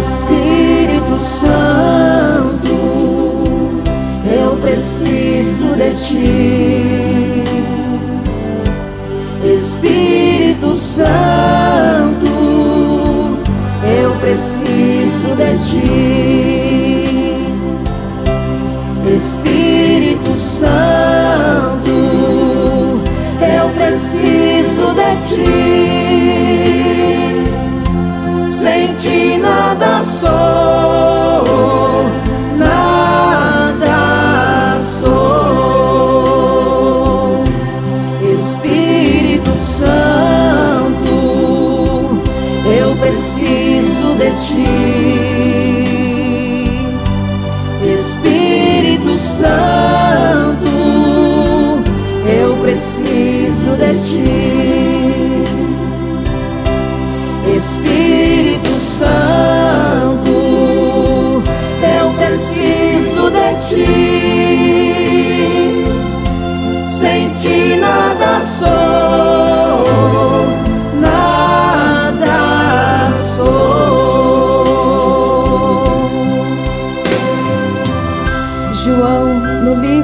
Espírito Santo, eu preciso de ti. Espírito Santo, eu preciso de ti. Espírito Santo, eu preciso de ti. Preciso de ti. Espírito Santo, eu preciso de ti. Espírito Santo, eu preciso de ti.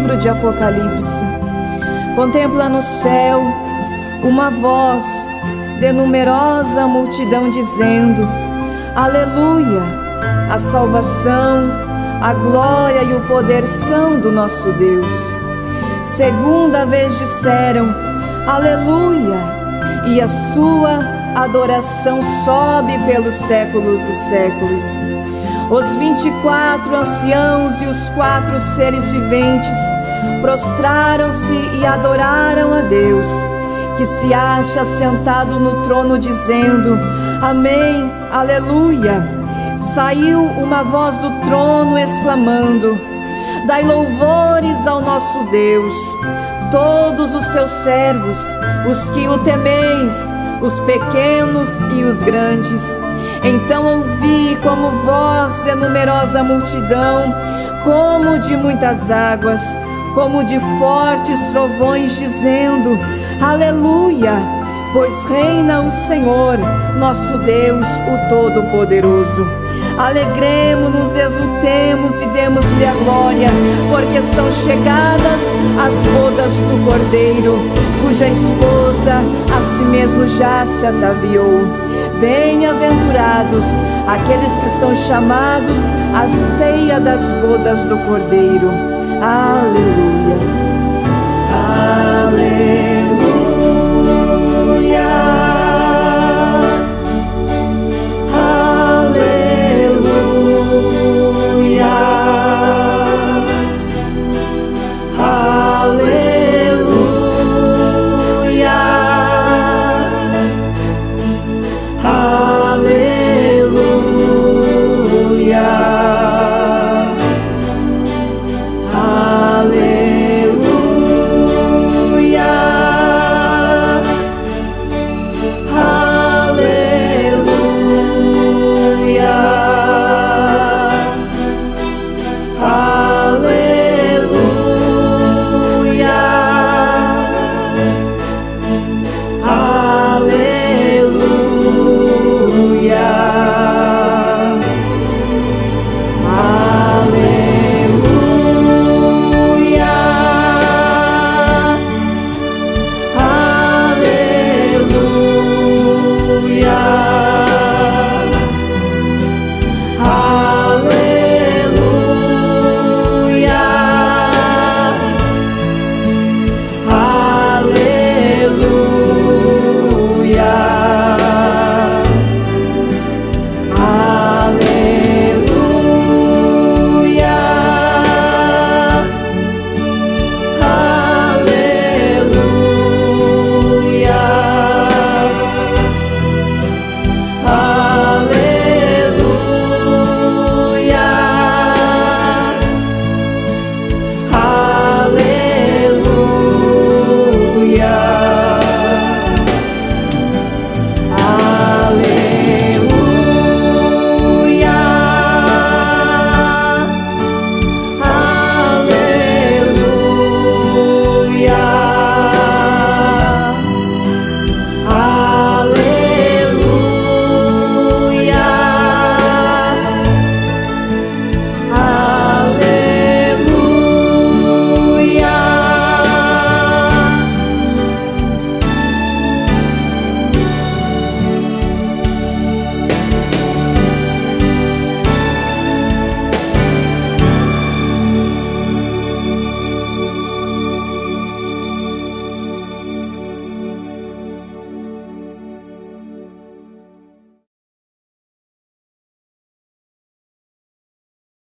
Livro de Apocalipse, contempla no céu uma voz de numerosa multidão dizendo: Aleluia! A salvação, a glória e o poder são do nosso Deus. Segunda vez disseram: Aleluia! E a sua adoração sobe pelos séculos dos séculos. Os vinte e quatro anciãos e os quatro seres viventes prostraram-se e adoraram a Deus, que se acha sentado no trono, dizendo: Amém, Aleluia. Saiu uma voz do trono exclamando: Dai louvores ao nosso Deus, todos os seus servos, os que o temeis, os pequenos e os grandes. Então ouvi como voz de numerosa multidão, como de muitas águas, como de fortes trovões, dizendo: Aleluia! Pois reina o Senhor, nosso Deus, o Todo-Poderoso. Alegremos-nos, exultemos e demos-lhe a glória, porque são chegadas as bodas do Cordeiro, cuja esposa si mesmo já se ataviou. Bem-aventurados aqueles que são chamados à ceia das bodas do Cordeiro. Aleluia.